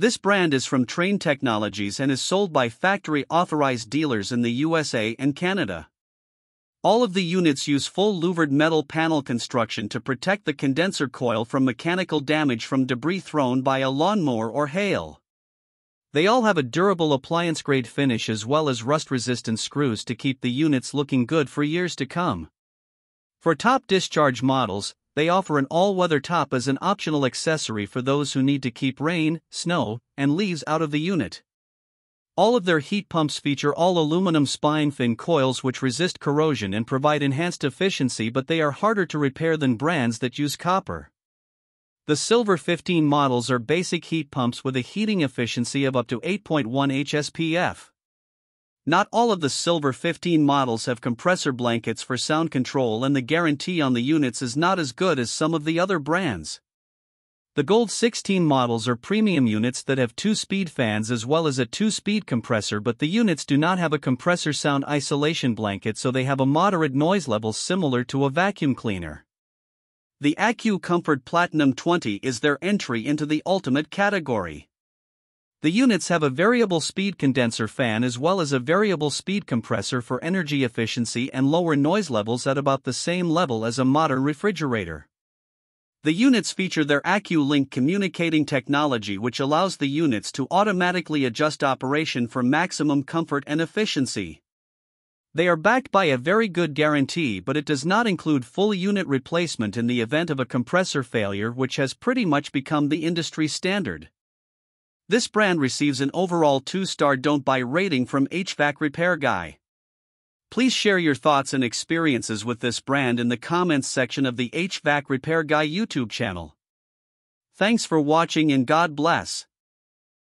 This brand is from Trane Technologies and is sold by factory authorized dealers in the USA and Canada. All of the units use full louvered metal panel construction to protect the condenser coil from mechanical damage from debris thrown by a lawnmower or hail. They all have a durable appliance grade finish as well as rust resistant screws to keep the units looking good for years to come. For top discharge models, they offer an all weather top as an optional accessory for those who need to keep rain, snow, and leaves out of the unit. All of their heat pumps feature all aluminum spine fin coils which resist corrosion and provide enhanced efficiency, but they are harder to repair than brands that use copper. The Silver 15 models are basic heat pumps with a heating efficiency of up to 8.1 HSPF. Not all of the Silver 15 models have compressor blankets for sound control, and the guarantee on the units is not as good as some of the other brands. The Gold 16 models are premium units that have two speed fans as well as a two speed compressor, but the units do not have a compressor sound isolation blanket, so they have a moderate noise level similar to a vacuum cleaner. The AccuComfort Comfort Platinum 20 is their entry into the ultimate category. The units have a variable speed condenser fan as well as a variable speed compressor for energy efficiency and lower noise levels at about the same level as a modern refrigerator. The units feature their AccuLink communicating technology, which allows the units to automatically adjust operation for maximum comfort and efficiency. They are backed by a very good guarantee, but it does not include full unit replacement in the event of a compressor failure, which has pretty much become the industry standard. This brand receives an overall 2 star don't buy rating from HVAC Repair Guy. Please share your thoughts and experiences with this brand in the comments section of the HVAC Repair Guy YouTube channel. Thanks for watching and God bless.